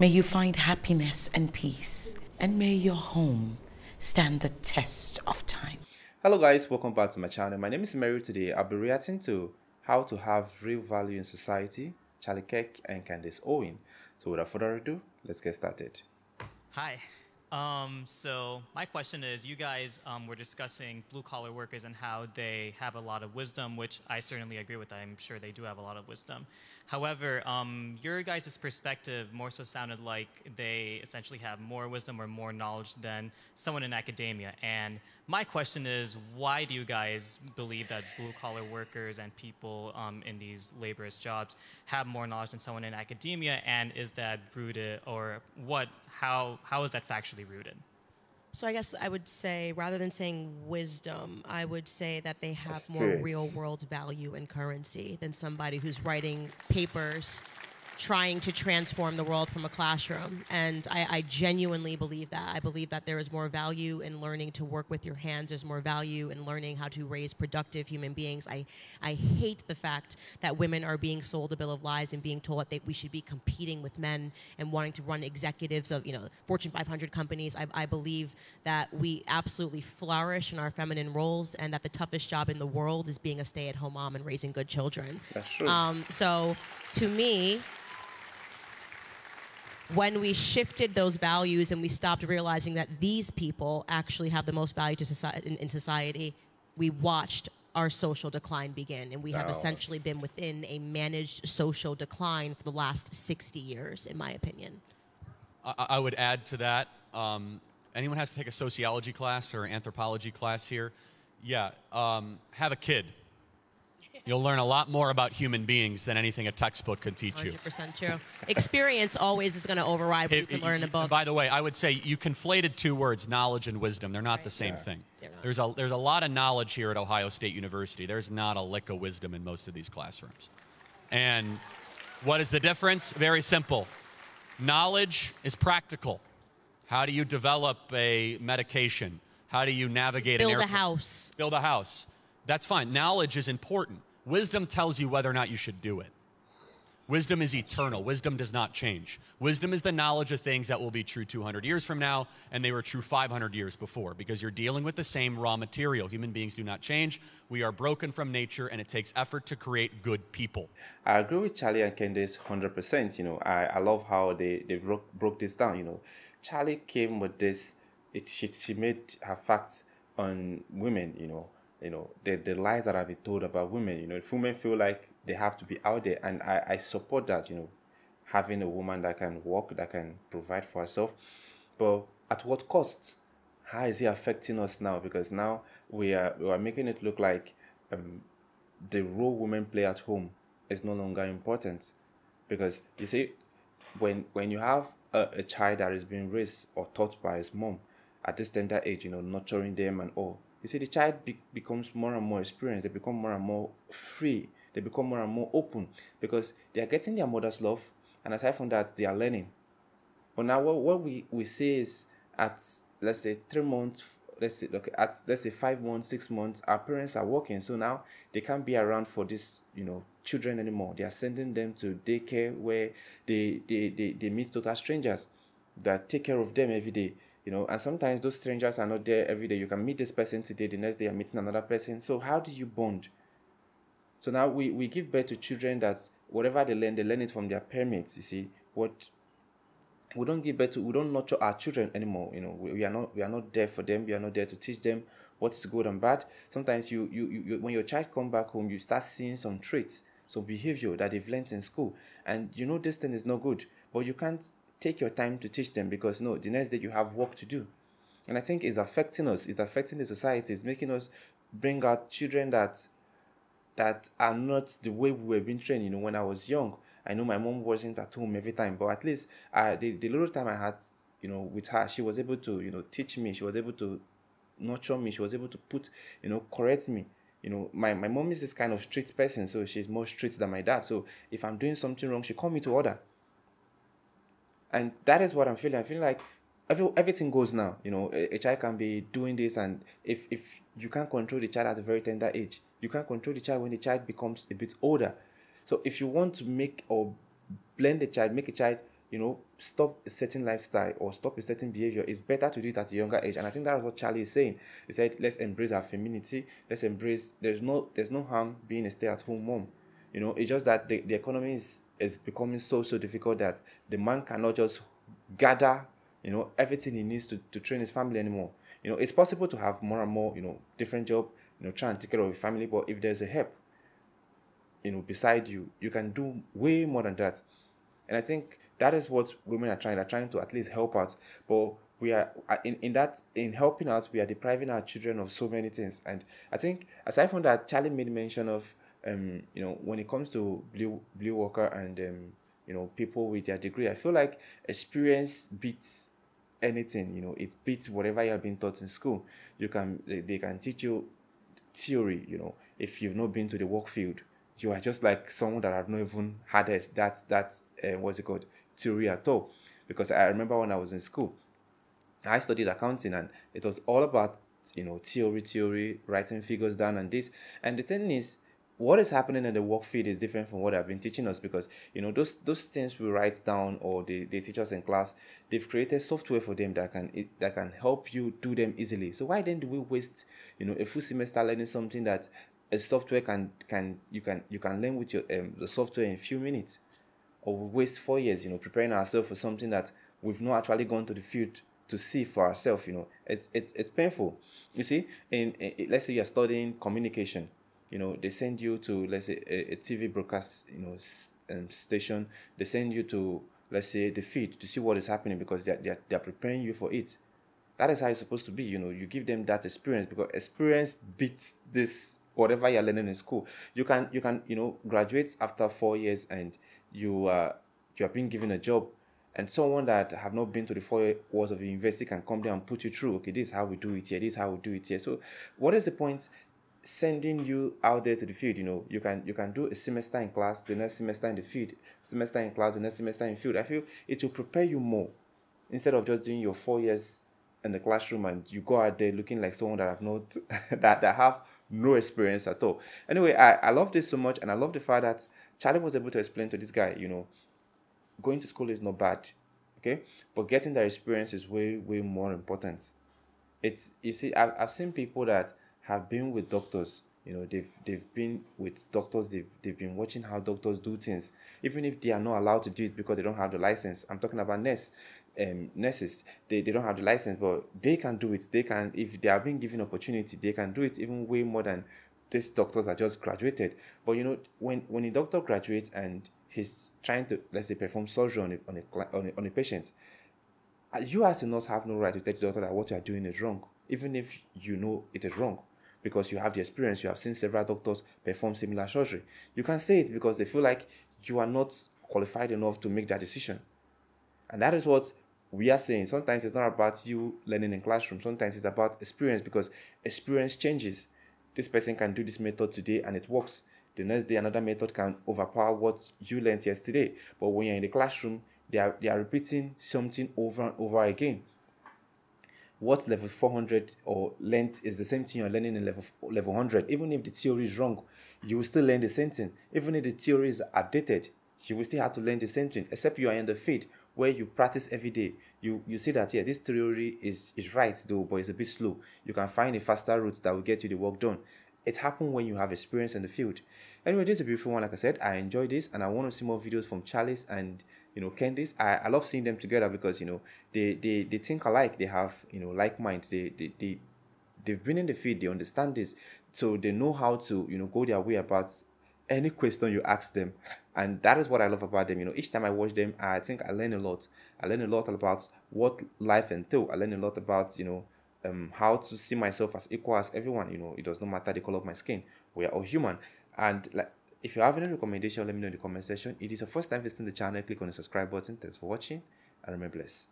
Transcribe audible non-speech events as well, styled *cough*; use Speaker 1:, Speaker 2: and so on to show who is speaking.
Speaker 1: May you find happiness and peace, and may your home stand the test of time.
Speaker 2: Hello guys, welcome back to my channel. My name is Mary. Today I'll be reacting to how to have real value in society, Charlie Kirk and Candace Owen. So without further ado, let's get started.
Speaker 3: Hi. Um, so my question is, you guys um, were discussing blue collar workers and how they have a lot of wisdom, which I certainly agree with. I'm sure they do have a lot of wisdom. However, um, your guys' perspective more so sounded like they essentially have more wisdom or more knowledge than someone in academia. And my question is, why do you guys believe that blue collar workers and people um, in these laborious jobs have more knowledge than someone in academia? And is that rooted, or what? How how is that factually rooted?
Speaker 4: So I guess I would say, rather than saying wisdom, I would say that they have more real world value and currency than somebody who's writing papers trying to transform the world from a classroom. And I, I genuinely believe that. I believe that there is more value in learning to work with your hands. There's more value in learning how to raise productive human beings. I, I hate the fact that women are being sold a bill of lies and being told that they, we should be competing with men and wanting to run executives of you know Fortune 500 companies. I, I believe that we absolutely flourish in our feminine roles and that the toughest job in the world is being a stay-at-home mom and raising good children.
Speaker 2: That's true.
Speaker 4: Um, so to me, when we shifted those values and we stopped realizing that these people actually have the most value to society in, in society, we watched our social decline begin, and we have
Speaker 2: Wow.
Speaker 4: essentially been within a managed social decline for the last 60 years, in my opinion.
Speaker 5: I, I would add to that. Um, anyone has to take a sociology class or anthropology class here? Yeah, um, have a kid. You'll learn a lot more about human beings than anything a textbook could teach you.
Speaker 4: 100% true. Experience always is going to override what you can
Speaker 5: it-
Speaker 4: learn in a book.
Speaker 5: By the way, I would say you conflated two words, knowledge and wisdom. They're not
Speaker 4: Right.
Speaker 5: the same
Speaker 2: Yeah.
Speaker 5: thing. There's a, there's a lot of knowledge here at Ohio State University. There's not a lick of wisdom in most of these classrooms. And what is the difference? Very simple. Knowledge is practical. How do you develop a medication? How do you navigate an
Speaker 4: Build a house.
Speaker 5: Build a house. That's fine. Knowledge is important. Wisdom tells you whether or not you should do it. Wisdom is eternal. Wisdom does not change. Wisdom is the knowledge of things that will be true 200 years from now, and they were true 500 years before, because you're dealing with the same raw material. Human beings do not change. We are broken from nature, and it takes effort to create good people.
Speaker 2: I agree with Charlie and Candace 100%. You know, I, I love how they, they broke, broke this down. You know, Charlie came with this, it, she, she made her facts on women, you know, you know, the, the lies that have been told about women. You know, if women feel like they have to be out there, and I, I support that, you know, having a woman that can work, that can provide for herself. But at what cost? How is it affecting us now? Because now we are, we are making it look like um, the role women play at home is no longer important because you see when when you have a, a child that is being raised or taught by his mom at this tender age you know nurturing them and all you see the child be- becomes more and more experienced. They become more and more free. They become more and more open because they are getting their mother's love. And aside from that they are learning. But now what, what we, we say is at let's say three months let's say okay at let's say five months six months our parents are working. So now they can't be around for this you know children anymore. They are sending them to daycare where they they, they, they meet total strangers. That take care of them every day you know and sometimes those strangers are not there every day you can meet this person today the next day you're meeting another person so how do you bond so now we, we give birth to children that whatever they learn, they learn it from their parents. You see, what we don't give birth to, we don't nurture our children anymore. You know, we, we are not we are not there for them. We are not there to teach them what is good and bad. Sometimes you you, you, when your child come back home, you start seeing some traits, some behavior that they've learned in school, and you know this thing is not good. But you can't take your time to teach them because no, the next day you have work to do. And I think it's affecting us. It's affecting the society. It's making us bring out children that that are not the way we were being trained. You know, when I was young, I know my mom wasn't at home every time, but at least uh, the, the little time I had, you know, with her, she was able to, you know, teach me. She was able to nurture me. She was able to put, you know, correct me. You know, my, my mom is this kind of strict person, so she's more strict than my dad. So if I'm doing something wrong, she call me to order. And that is what I'm feeling. I feel like every, everything goes now. You know, a, a child can be doing this, and if if you can't control the child at a very tender age, you can't control the child when the child becomes a bit older. So if you want to make or blend the child, make a child you know, stop a certain lifestyle or stop a certain behavior, it's better to do it at a younger age. And I think that's what Charlie is saying. He said, let's embrace our femininity. Let's embrace. There's no there's no harm being a stay-at-home mom. You know, it's just that the, the economy is, is becoming so so difficult that the man cannot just gather, you know, everything he needs to, to train his family anymore. You know, it's possible to have more and more, you know, different job, you know, try and take care of your family, but if there's a help, you know, beside you, you can do way more than that. And I think that is what women are trying. They're trying to at least help out. But we are uh, in, in that in helping out, we are depriving our children of so many things. And I think aside from that, Charlie made mention of um, you know, when it comes to blue blue worker and um, you know, people with their degree, I feel like experience beats anything, you know, it beats whatever you have been taught in school. You can they, they can teach you theory, you know, if you've not been to the work field you are just like someone that have not even had it, that that uh, what's it called theory at all. Because I remember when I was in school, I studied accounting and it was all about you know theory, theory, writing figures down and this. And the thing is, what is happening in the work field is different from what I've been teaching us because you know those those things we write down or they, they teach us in class, they've created software for them that can that can help you do them easily. So why then do we waste you know a full semester learning something that a software can can you can you can learn with your um, the software in a few minutes? Or we waste four years you know preparing ourselves for something that we've not actually gone to the field to see for ourselves you know? It's it's, it's painful. You see in, in, let's say you're studying communication you know they send you to let's say a, a tv broadcast you know um, station they send you to let's say the feed to see what is happening because they're, they're, they're preparing you for it. That is how it's supposed to be you know. You give them that experience because experience beats this whatever you're learning in school. You can you can you know graduate after four years and you are you are being given a job and someone that have not been to the four walls of the university can come there and put you through okay this is how we do it here this is how we do it here. So what is the point sending you out there to the field you know you can you can do a semester in class the next semester in the field semester in class the next semester in field i feel it will prepare you more instead of just doing your four years in the classroom and you go out there looking like someone that have not *laughs* that, that have no experience at all. Anyway, I, I love this so much, and I love the fact that Charlie was able to explain to this guy, you know, going to school is not bad, okay, but getting that experience is way, way more important. It's you see, I've, I've seen people that have been with doctors, you know, they've they've been with doctors, they've they've been watching how doctors do things, even if they are not allowed to do it because they don't have the license. I'm talking about nurse um, nurses they, they don't have the license but they can do it. They can if they are being given opportunity they can do it even way more than these doctors that just graduated. But you know when when a doctor graduates and he's trying to let's say perform surgery on a, on a, on a, on a patient uh, you as a nurse have no right to tell the doctor that what you are doing is wrong even if you know it is wrong because you have the experience you have seen several doctors perform similar surgery. You can say it because they feel like you are not qualified enough to make that decision. And that is what we are saying. Sometimes it's not about you learning in classroom. Sometimes it's about experience because experience changes. This person can do this method today and it works. The next day another method can overpower what you learned yesterday. But when you're in the classroom they are they are repeating something over and over again what level 400 or length is the same thing you're learning in level level 100 even if the theory is wrong you will still learn the same thing even if the theory is outdated you will still have to learn the same thing except you are in the field where you practice every day, you you see that yeah, this theory is is right though, but it's a bit slow. You can find a faster route that will get you the work done. It happens when you have experience in the field. Anyway, this is a beautiful one. Like I said, I enjoy this, and I want to see more videos from Charles and you know Candace. I, I love seeing them together because you know they they they think alike. They have you know like minds. They they they they've been in the field. They understand this, so they know how to you know go their way about any question you ask them and that is what i love about them you know each time i watch them i think i learn a lot i learn a lot about what life entails i learn a lot about you know um, how to see myself as equal as everyone you know it does not matter the color of my skin we are all human. And like if you have any recommendation let me know in the comment section. It is your first time visiting the channel click on the subscribe button. Thanks for watching and remember bless